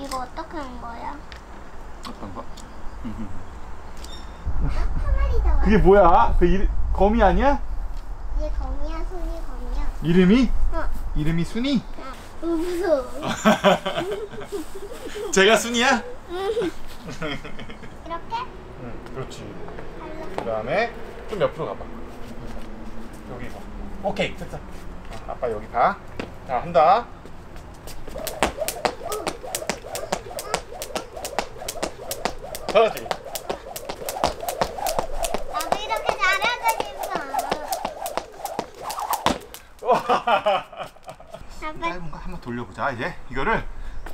이거 어떻게 한 거야? 어떤 거? 그게 뭐야? 그 이름, 거미 아니야? 얘 거미야, 손이 거미야. 이름이? 어. 이름이 순이? 어, 무서워. 제가 순이야? 이렇게? 응, 그렇지. 그 다음에 좀 옆으로 가봐. 여기 봐. 오케이, 됐어. 어, 아빠 여기 봐. 자, 한다. 잘하지? 나도 이렇게 잘하고 싶어. 짧은 거 한번 돌려보자. 이제 이거를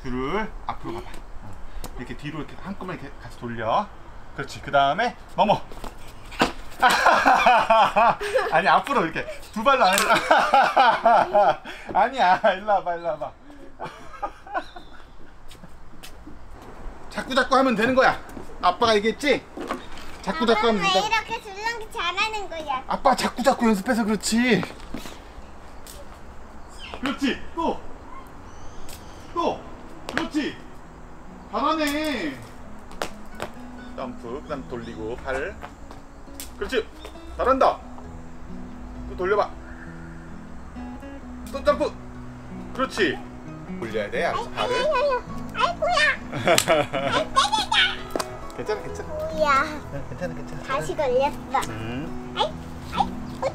줄을 앞으로 가봐. 어, 이렇게 뒤로 이렇게 한꺼번에 이렇게 같이 돌려. 그렇지. 그 다음에 넘어. 아니 앞으로 이렇게 두 발로 안 해. 아니야. 일로 와봐. 일로 와봐. 자꾸 자꾸 하면 되는 거야. 아빠가 얘기했지? 자꾸 자꾸 하면 왜 된다. 이렇게 줄넘기 잘하는 거야? 아빠 자꾸 자꾸 연습해서 그렇지. 그렇지. 또. 또. 그렇지. 잘하네. 점프. 그다음 돌리고 팔. 그렇지. 잘한다. 또 돌려봐. 또 점프. 그렇지. 올려야 돼. 알았어. 발을. 아이고야. 괜찮아, 괜찮아. 뭐야? 괜찮아, 괜찮아. 다시 걸렸어. 음. 아이, 아이, 어,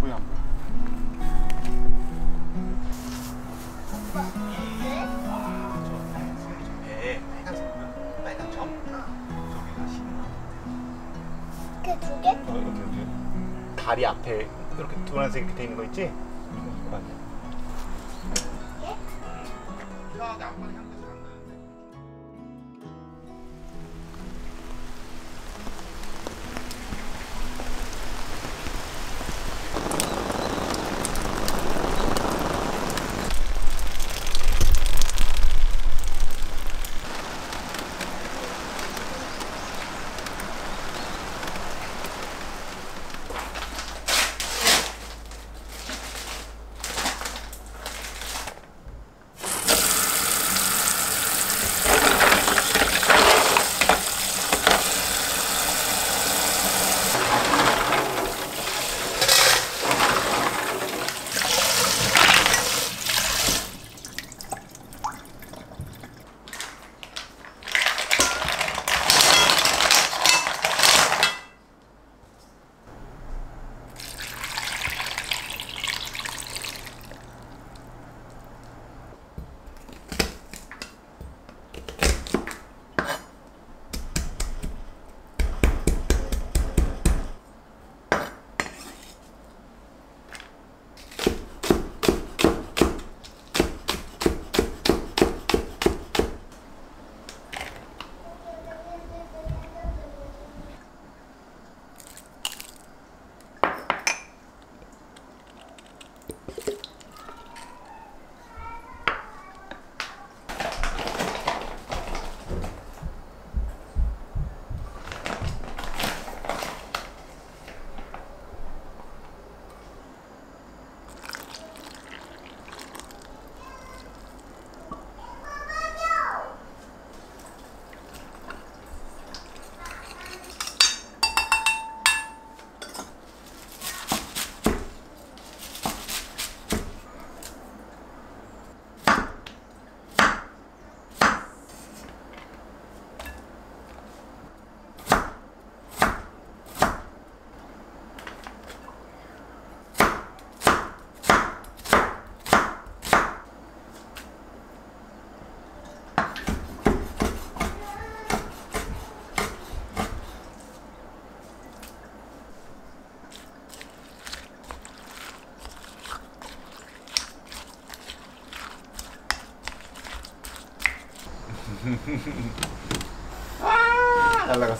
뭐야? 그 두 개? 어, 여기 여기. 다리 앞에 이렇게 노란색 밑에 있는 거 있지?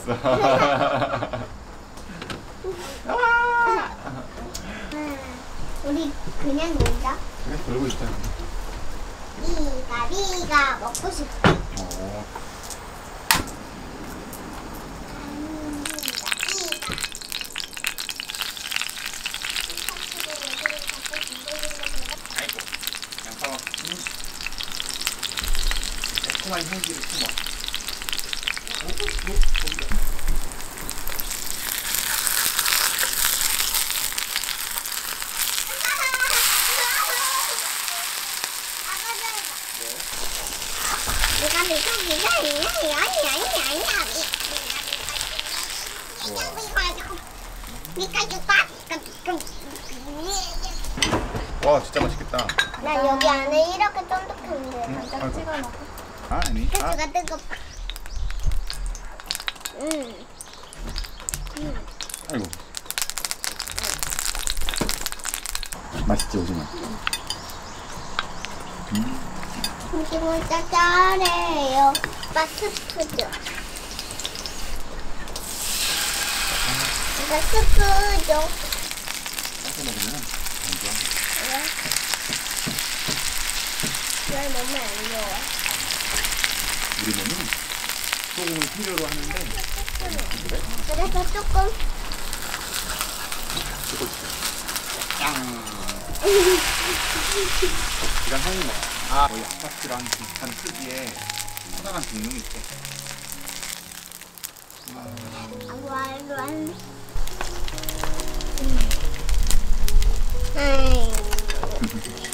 알았어. 아! 음, 우리 그냥 놀자. 그래, 놀고 싶다. 이가 비가 먹고 싶다. 아이고, 양파가 음. 매콤한 향기를 품어. 와 진짜 맛있겠다. 나 여기 안에 이렇게 쫀득한데. 아이고. 찍어놓고. 아 아니. 아, 배추가 뜨겁다. 음. 아이고. 맛있지 오징어. 오징어 짜잘해요. 맛스프죠. 이거 스프죠. 싸서 먹으면 안 좋아. 왜 너무 안 좋아? 우리 몸은 소금을 필요로 하는데 그래서 조금 이거 짱. 이런 향이 나. 아 거의 아파트랑 비슷한 크기의 커다란 등용이 있대. 아왈왈.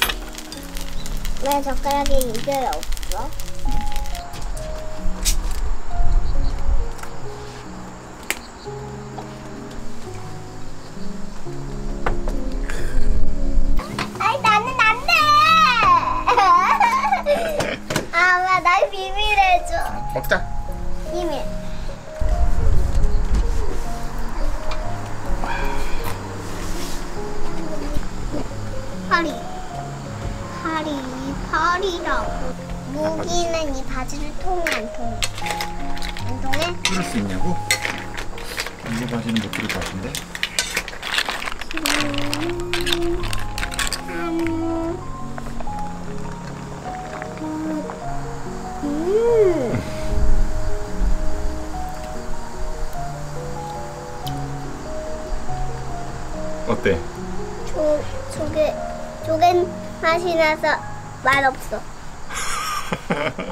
왜 젓가락에 이게 없어? 아이 나는 안 돼. 아마 날 비밀해줘. 먹자. 어때? 조, 조개, 조개 맛이 나서 맛없어.